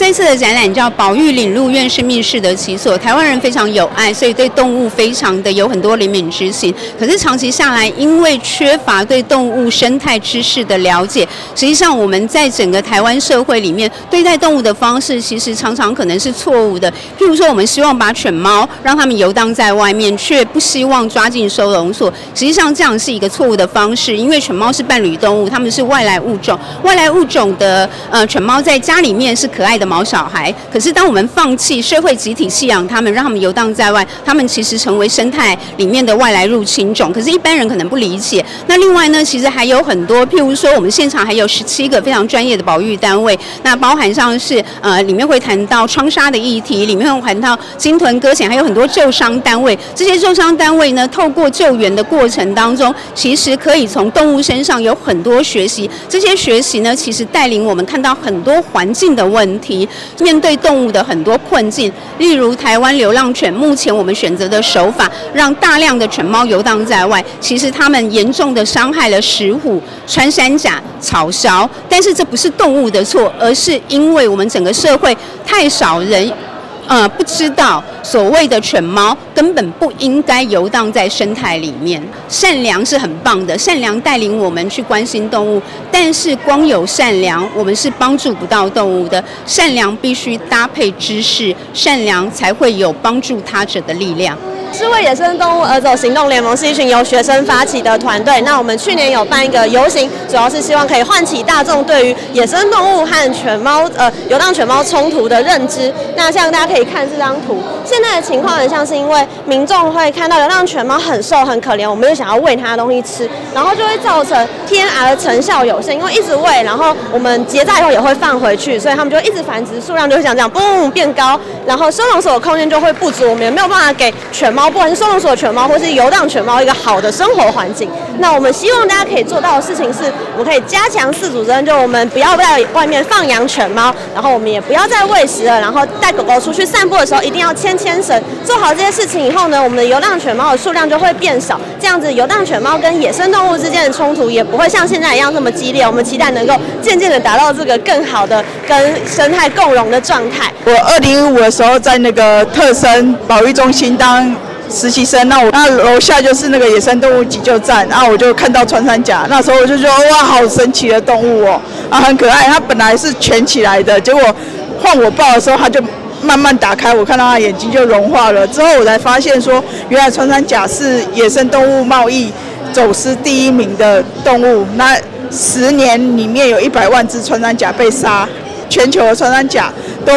这次的展览叫“保育领路，愿生命适得其所”。台湾人非常有爱，所以对动物非常的有很多怜悯之心。可是长期下来，因为缺乏对动物生态知识的了解，实际上我们在整个台湾社会里面对待动物的方式，其实常常可能是错误的。譬如说，我们希望把犬猫让它们游荡在外面，却不希望抓进收容所。实际上，这样是一个错误的方式，因为犬猫是伴侣动物，它们是外来物种。外来物种的呃犬猫在家里面是可爱的。毛小孩，可是当我们放弃社会集体弃养他们，让他们游荡在外，他们其实成为生态里面的外来入侵种。可是，一般人可能不理解。那另外呢，其实还有很多，譬如说，我们现场还有十七个非常专业的保育单位，那包含上是呃，里面会谈到窗纱的议题，里面会谈到鲸豚搁浅，还有很多救伤单位。这些救伤单位呢，透过救援的过程当中，其实可以从动物身上有很多学习。这些学习呢，其实带领我们看到很多环境的问题。面对动物的很多困境，例如台湾流浪犬，目前我们选择的手法，让大量的犬猫游荡在外，其实它们严重的伤害了石虎、穿山甲、草鸮。但是这不是动物的错，而是因为我们整个社会太少人。呃，不知道所谓的犬猫根本不应该游荡在生态里面。善良是很棒的，善良带领我们去关心动物，但是光有善良，我们是帮助不到动物的。善良必须搭配知识，善良才会有帮助他者的力量。是为野生动物而走行动联盟是一群由学生发起的团队。那我们去年有办一个游行，主要是希望可以唤起大众对于野生动物和犬猫呃游荡犬猫冲突的认知。那像大家可以看这张图，现在的情况很像是因为民众会看到流浪犬猫很瘦很可怜，我们就想要喂它东西吃，然后就会造成天而成效有限，因为一直喂，然后我们结扎以后也会放回去，所以他们就一直繁殖，数量就会像这样嘣变高，然后收容所的空间就会不足，我们也没有办法给犬猫。不管是收容所的犬猫，或是游荡犬猫，一个好的生活环境。那我们希望大家可以做到的事情是，我们可以加强饲主责任，就我们不要在外面放养犬猫，然后我们也不要再喂食了，然后带狗狗出去散步的时候一定要牵牵绳。做好这些事情以后呢，我们的游荡犬猫的数量就会变少，这样子游荡犬猫跟野生动物之间的冲突也不会像现在一样那么激烈。我们期待能够渐渐的达到这个更好的跟生态共荣的状态。我二零一五的时候在那个特生保育中心当。实习生，那我那楼下就是那个野生动物急救站，然后我就看到穿山甲，那时候我就觉得哇，好神奇的动物哦，啊，很可爱。它本来是蜷起来的，结果换我抱的时候，它就慢慢打开，我看到它眼睛就融化了。之后我才发现说，原来穿山甲是野生动物贸易走私第一名的动物。那十年里面有一百万只穿山甲被杀，全球的穿山甲都。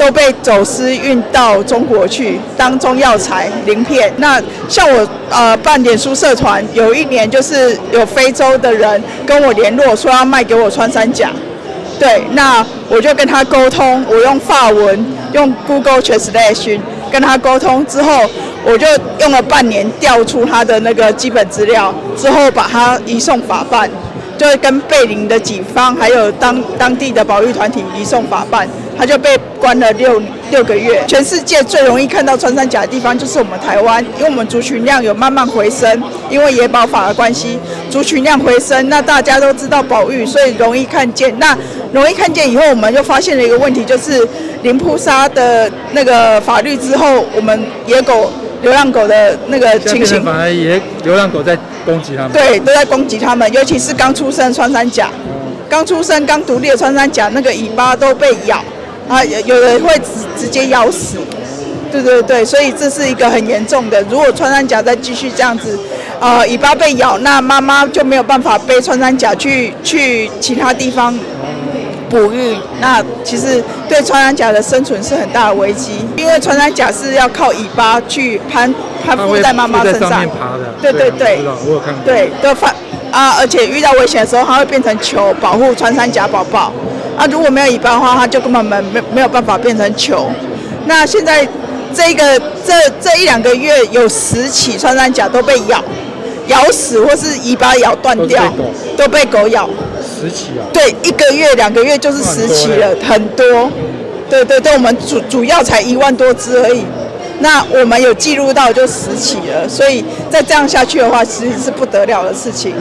都被走私运到中国去当中药材、鳞片。那像我呃办脸书社团，有一年就是有非洲的人跟我联络，说要卖给我穿山甲。对，那我就跟他沟通，我用法文用 Google Translation 跟他沟通之后，我就用了半年调出他的那个基本资料，之后把他移送法办，就会跟贝林的警方还有当当地的保育团体移送法办。他就被关了六六个月。全世界最容易看到穿山甲的地方就是我们台湾，因为我们族群量有慢慢回升，因为野保法的关系，族群量回升。那大家都知道保育，所以容易看见。那容易看见以后，我们就发现了一个问题，就是零扑杀的那个法律之后，我们野狗、流浪狗的那个情形，反而也流浪狗在攻击他们。对，都在攻击他们，尤其是刚出生穿山甲，刚出生刚独立的穿山甲，那个尾巴都被咬。啊，有有人会直直接咬死，对对对，所以这是一个很严重的。如果穿山甲再继续这样子，呃，尾巴被咬，那妈妈就没有办法背穿山甲去去其他地方哺育，那其实对穿山甲的生存是很大的危机。因为穿山甲是要靠尾巴去攀攀附在妈妈身上，对对对，我有看过，对，都发啊，而且遇到危险的时候，它会变成球保护穿山甲宝宝。啊，如果没有尾巴的话，它就根本没没没有办法变成球。那现在这个这这一两个月有十起穿山甲都被咬咬死，或是尾巴咬断掉，都被狗咬。十起啊？对，一个月两个月就是十起了，很多。对对对，我们主主要才一万多只而已。那我们有记录到就十起了，所以再这样下去的话，其实是不得了的事情。